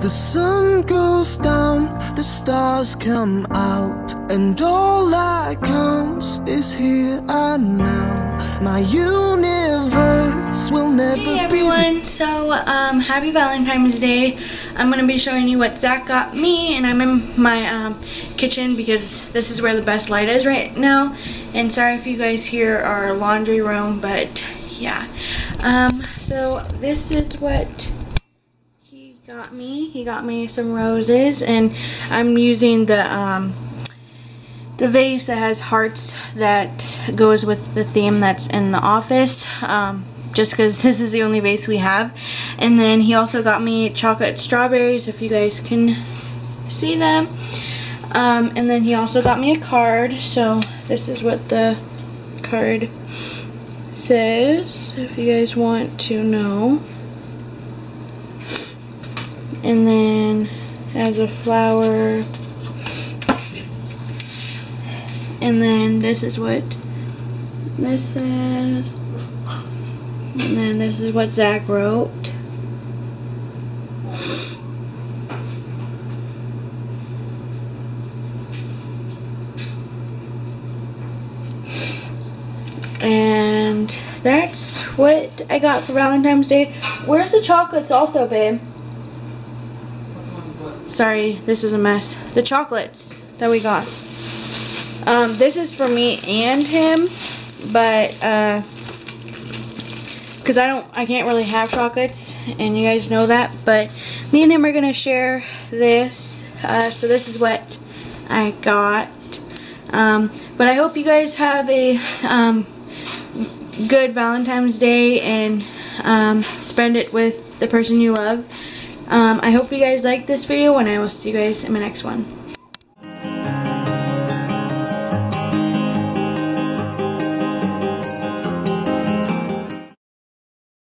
The sun goes down, the stars come out, and all that counts is here and now. My universe will never Hey be. everyone, so um, happy Valentine's Day. I'm going to be showing you what Zach got me and I'm in my um, kitchen because this is where the best light is right now. And sorry if you guys hear our laundry room, but yeah. Um, so this is what got me. He got me some roses and I'm using the um, the vase that has hearts that goes with the theme that's in the office um, just because this is the only vase we have. And then he also got me chocolate strawberries if you guys can see them. Um, and then he also got me a card. So this is what the card says if you guys want to know and then has a flower and then this is what this says. And then this is what Zach wrote. And that's what I got for Valentine's Day. Where's the chocolates also, babe? Sorry, this is a mess. The chocolates that we got. Um, this is for me and him, but, uh, because I don't, I can't really have chocolates, and you guys know that, but me and him are going to share this, uh, so this is what I got, um, but I hope you guys have a, um, good Valentine's Day, and, um, spend it with the person you love, um, I hope you guys like this video, and I will see you guys in my next one.